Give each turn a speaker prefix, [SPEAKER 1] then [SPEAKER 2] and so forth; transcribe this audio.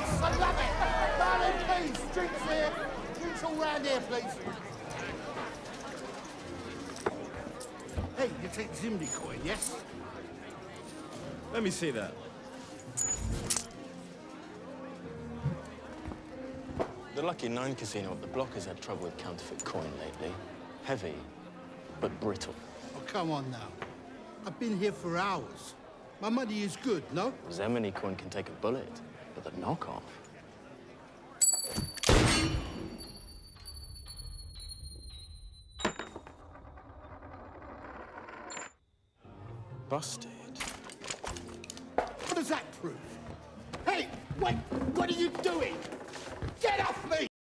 [SPEAKER 1] Yes, I love it. Darling, please, drinks here. Drinks all round here, please. Hey, you take Zemeni coin, yes?
[SPEAKER 2] Let me see that.
[SPEAKER 3] The Lucky Nine casino up the block has had trouble with counterfeit coin lately. Heavy, but brittle.
[SPEAKER 1] Oh, come on now. I've been here for hours. My money is good, no?
[SPEAKER 3] Zemeni coin can take a bullet but the knockoff. Busted.
[SPEAKER 1] What does that prove? Hey, wait! What are you doing?